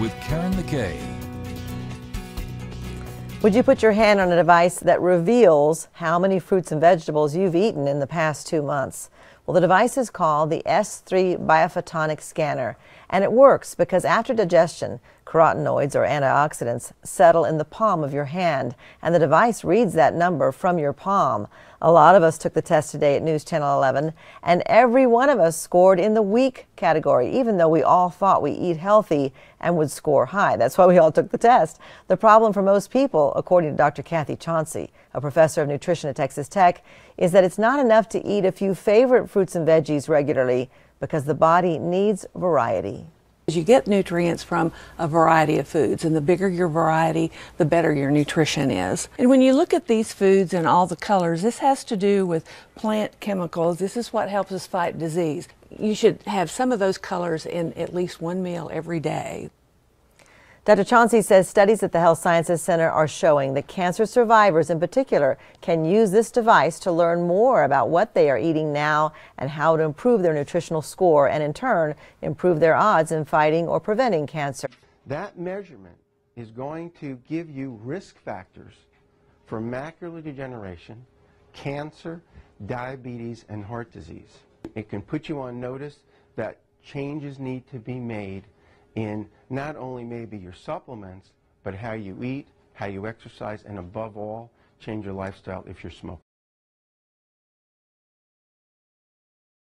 With Karen McKay. Would you put your hand on a device that reveals how many fruits and vegetables you've eaten in the past two months? Well, the device is called the S3 Biophotonic Scanner, and it works because after digestion, carotenoids or antioxidants settle in the palm of your hand, and the device reads that number from your palm. A lot of us took the test today at News Channel 11, and every one of us scored in the weak category, even though we all thought we eat healthy and would score high. That's why we all took the test. The problem for most people, according to Dr. Kathy Chauncey, a professor of nutrition at Texas Tech, is that it's not enough to eat a few favorite fruits and veggies regularly because the body needs variety. You get nutrients from a variety of foods, and the bigger your variety, the better your nutrition is. And when you look at these foods and all the colors, this has to do with plant chemicals. This is what helps us fight disease. You should have some of those colors in at least one meal every day. Dr. Chauncey says studies at the Health Sciences Center are showing that cancer survivors in particular can use this device to learn more about what they are eating now and how to improve their nutritional score and in turn improve their odds in fighting or preventing cancer. That measurement is going to give you risk factors for macular degeneration, cancer, diabetes, and heart disease. It can put you on notice that changes need to be made in not only maybe your supplements, but how you eat, how you exercise, and above all, change your lifestyle if you're smoking.